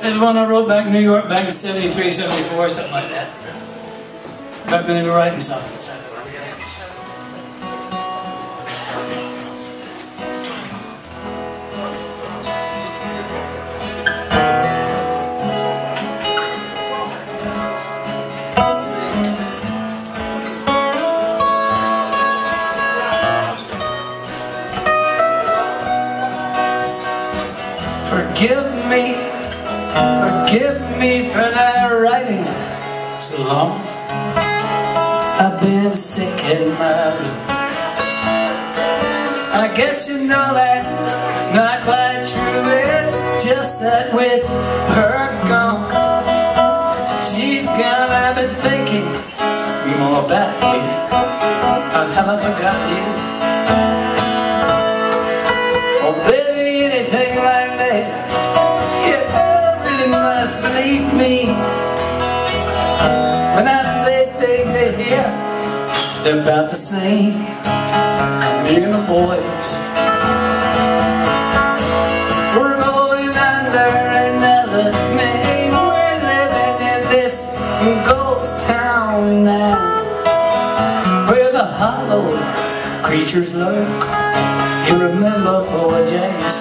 This is one I wrote back in New York, back in 73, 74, something like that. Back when they were writing something. Forgive me, forgive me for not writing it so long. I've been sick in my room. I guess you know that's not quite true. It's just that with her gone, she's gone. I've been thinking more about you. I haven't forgotten you. They're about the same. Me and the boys We're going under another name. We're living in this ghost town now Where the hollow creatures lurk. You remember poor James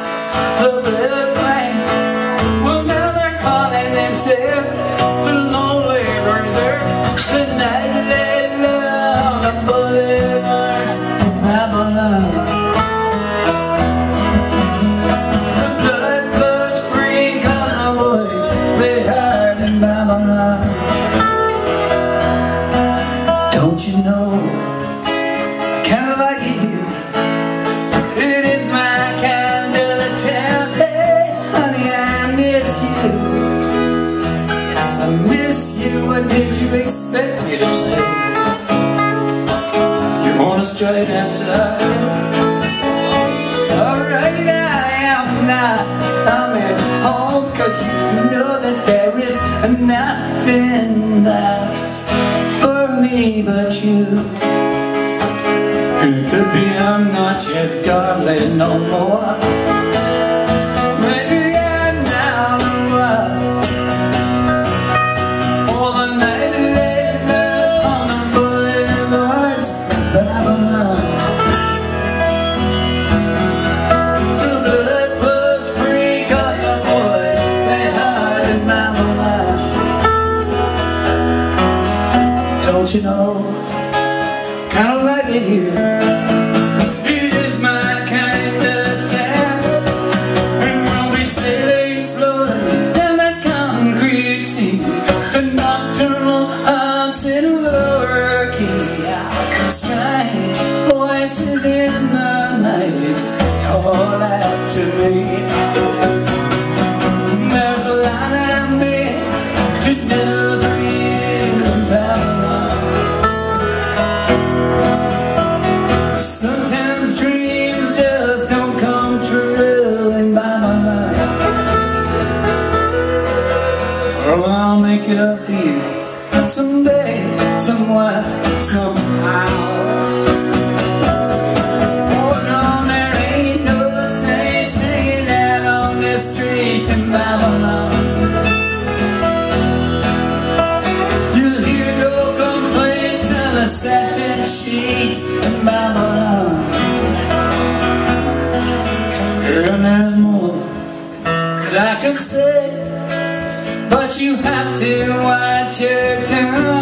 straight answer? Alright, I am not at home Cause you know that there is nothing there for me but you it could be I'm not your darling no more Don't you know, kinda like it I'll make it up to you Someday, somewhere, somehow. Oh no, there ain't no hanging out on in Babylon. You'll hear no complaints on the satin sheets in Babylon. And there's more that I could say But you have to watch your tongue